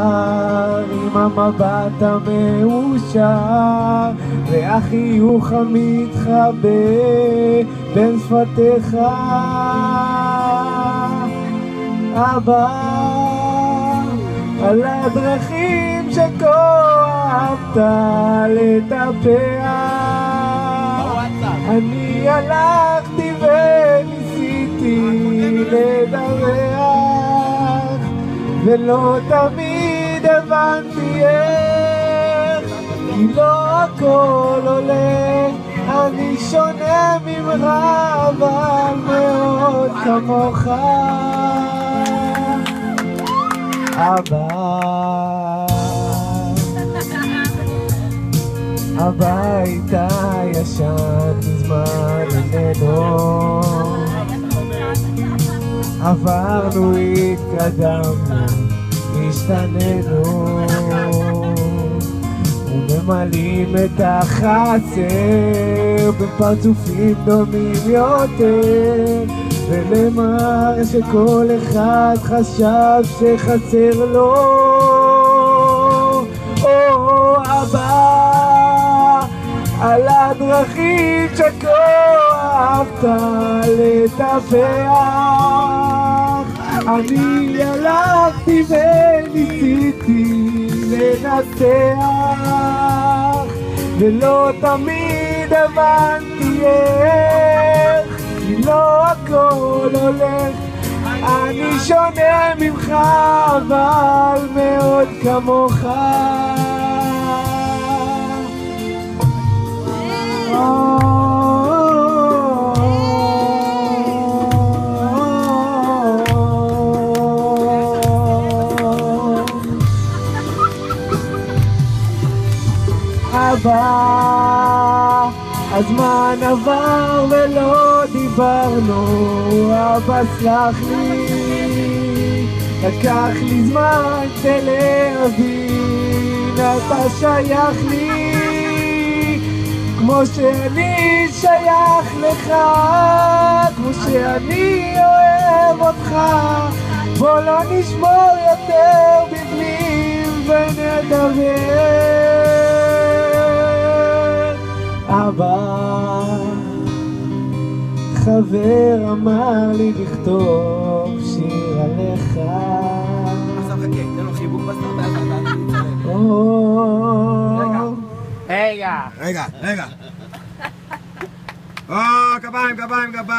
עם המבט המאושר והחיוך המתחבא בין שפתיך. אבא על הדרכים שכה אהבת לטפח. אני הלכתי וניסיתי לדווח ולא תמיד הבנתי איך כי לא הכל הולך אני שונה ממך אבל מאוד כמוך. אבא. הבית הישן מזמן איננו עברנו, התקדמנו, השתננו וממלאים את החצר בפרצופים דומים יותר. ולמראה שכל אחד חשב שחסר לו. או אבא על הדרכים שכה אהבת לטפח אני הלכתי וניסיתי לנצח ולא תמיד הבנתי איך. כי לא הכל הולך אני שונה ממך אבל מאוד כמוך אבא, הזמן עבר ולא דיברנו, אבא סלח לי, לקח לי זמן כדי להבין, אתה שייך לי, כמו שאני שייך לך, כמו שאני אוהב אותך, בוא לא נשמור יותר בפנים ונדבר חבר אמר לי לכתוב שיר עליך. עכשיו חכה, תן לו חיבוק בסוף רגע. רגע, רגע. או, כפיים, כפיים, כפיים.